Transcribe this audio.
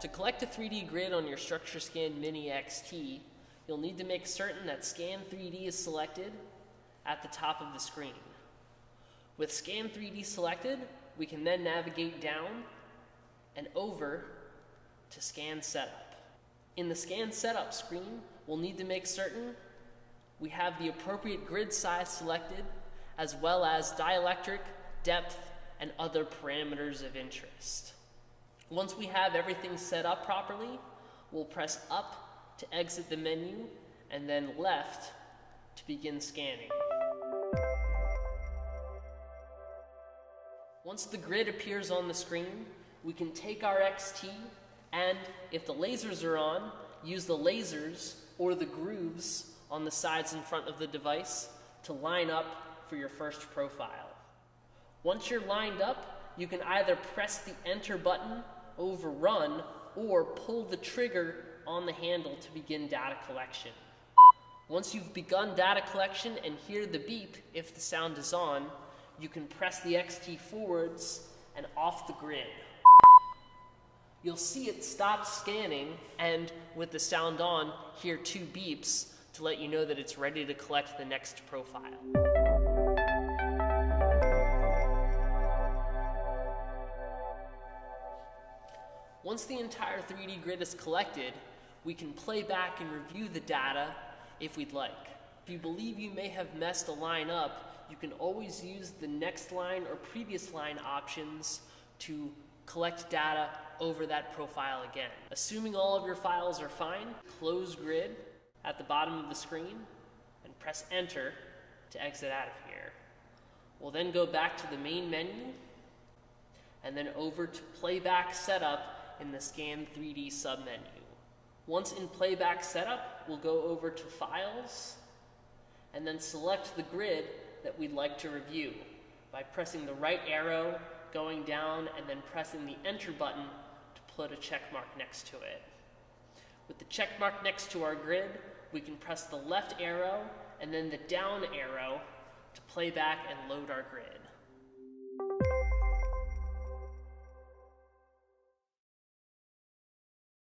To collect a 3D grid on your StructureScan Mini XT, you'll need to make certain that Scan 3D is selected at the top of the screen. With Scan 3D selected, we can then navigate down and over to Scan Setup. In the Scan Setup screen, we'll need to make certain we have the appropriate grid size selected, as well as dielectric, depth, and other parameters of interest. Once we have everything set up properly, we'll press up to exit the menu and then left to begin scanning. Once the grid appears on the screen, we can take our XT and, if the lasers are on, use the lasers or the grooves on the sides in front of the device to line up for your first profile. Once you're lined up, you can either press the enter button overrun, or pull the trigger on the handle to begin data collection. Once you've begun data collection and hear the beep if the sound is on, you can press the XT forwards and off the grid. You'll see it stop scanning and, with the sound on, hear two beeps to let you know that it's ready to collect the next profile. Once the entire 3D grid is collected, we can play back and review the data if we'd like. If you believe you may have messed a line up, you can always use the next line or previous line options to collect data over that profile again. Assuming all of your files are fine, close grid at the bottom of the screen and press enter to exit out of here. We'll then go back to the main menu and then over to playback setup in the Scan 3D submenu. Once in playback setup, we'll go over to Files, and then select the grid that we'd like to review by pressing the right arrow, going down, and then pressing the Enter button to put a check mark next to it. With the check mark next to our grid, we can press the left arrow and then the down arrow to play back and load our grid.